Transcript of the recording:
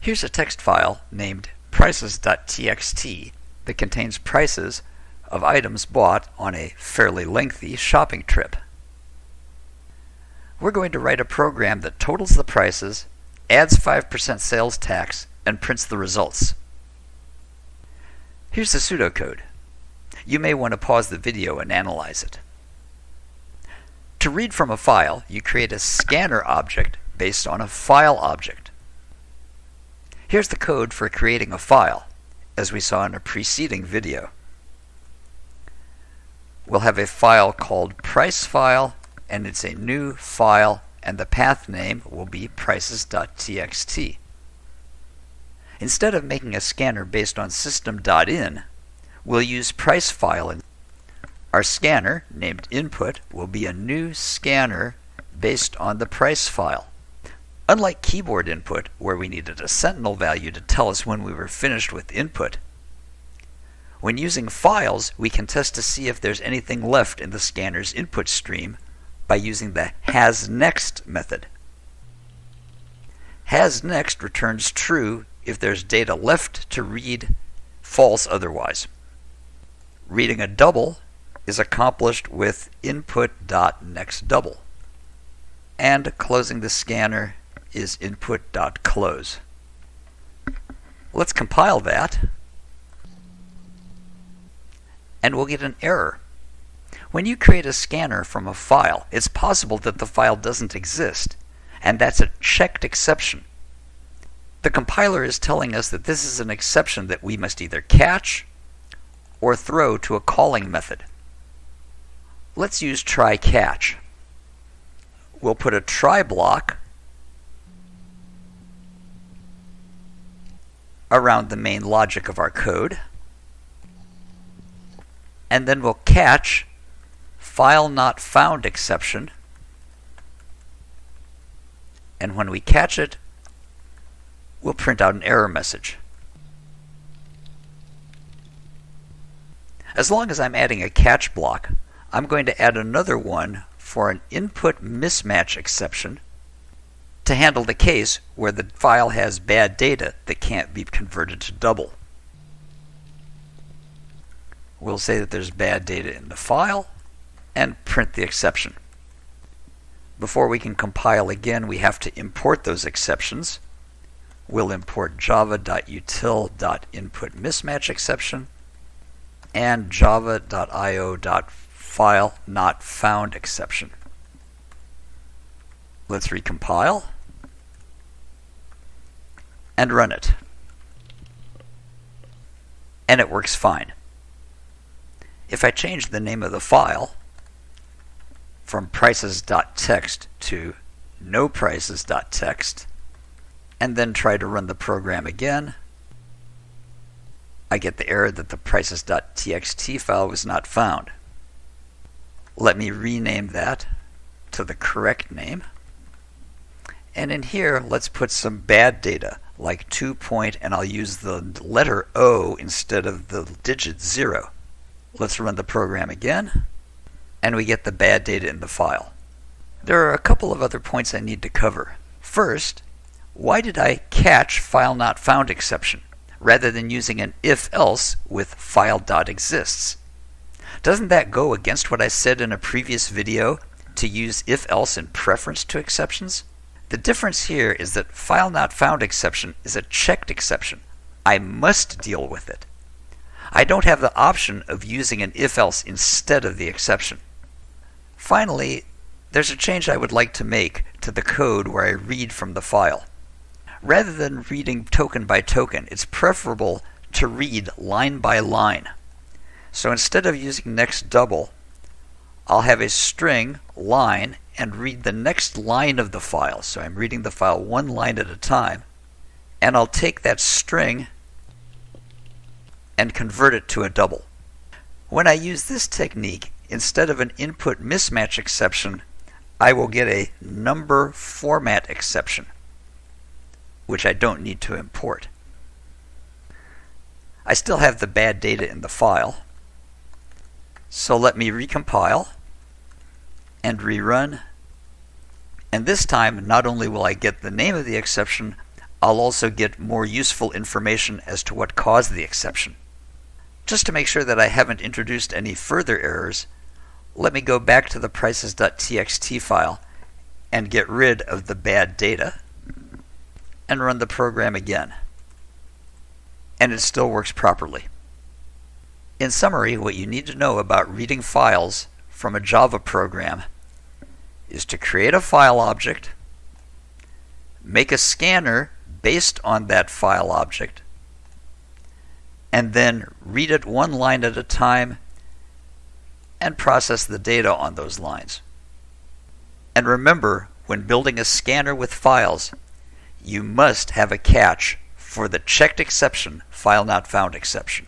Here's a text file named prices.txt that contains prices of items bought on a fairly lengthy shopping trip. We're going to write a program that totals the prices, adds 5% sales tax, and prints the results. Here's the pseudocode. You may want to pause the video and analyze it. To read from a file, you create a scanner object based on a file object. Here's the code for creating a file, as we saw in a preceding video. We'll have a file called price file, and it's a new file, and the path name will be prices.txt. Instead of making a scanner based on system.in, we'll use price file. Our scanner, named input, will be a new scanner based on the price file. Unlike keyboard input, where we needed a sentinel value to tell us when we were finished with input, when using files, we can test to see if there's anything left in the scanner's input stream by using the hasNext method. HasNext returns true if there's data left to read, false otherwise. Reading a double is accomplished with input.nextDouble. And closing the scanner is input.close. Let's compile that and we'll get an error. When you create a scanner from a file, it's possible that the file doesn't exist, and that's a checked exception. The compiler is telling us that this is an exception that we must either catch or throw to a calling method. Let's use try catch. We'll put a try block around the main logic of our code and then we'll catch file not found exception. And when we catch it, we'll print out an error message. As long as I'm adding a catch block, I'm going to add another one for an input mismatch exception to handle the case where the file has bad data that can't be converted to double. We'll say that there's bad data in the file and print the exception. Before we can compile again, we have to import those exceptions. We'll import java.util.inputMismatchException and java.io.filenotfoundException. Let's recompile and run it. And it works fine. If I change the name of the file from prices.txt to noprices.txt and then try to run the program again, I get the error that the prices.txt file was not found. Let me rename that to the correct name. And in here, let's put some bad data, like 2 point, and I'll use the letter O instead of the digit 0. Let's run the program again, and we get the bad data in the file. There are a couple of other points I need to cover. First, why did I catch file not found exception rather than using an if else with file.exists? Doesn't that go against what I said in a previous video to use if else in preference to exceptions? The difference here is that file not found exception is a checked exception. I must deal with it. I don't have the option of using an if-else instead of the exception. Finally, there's a change I would like to make to the code where I read from the file. Rather than reading token by token, it's preferable to read line by line. So instead of using next double, I'll have a string line and read the next line of the file. So I'm reading the file one line at a time. And I'll take that string and convert it to a double. When I use this technique, instead of an input mismatch exception, I will get a number format exception, which I don't need to import. I still have the bad data in the file, so let me recompile and rerun. And this time, not only will I get the name of the exception, I'll also get more useful information as to what caused the exception. Just to make sure that I haven't introduced any further errors, let me go back to the prices.txt file and get rid of the bad data and run the program again. And it still works properly. In summary, what you need to know about reading files from a Java program is to create a file object, make a scanner based on that file object, and then read it one line at a time and process the data on those lines. And remember, when building a scanner with files, you must have a catch for the checked exception, file not found exception.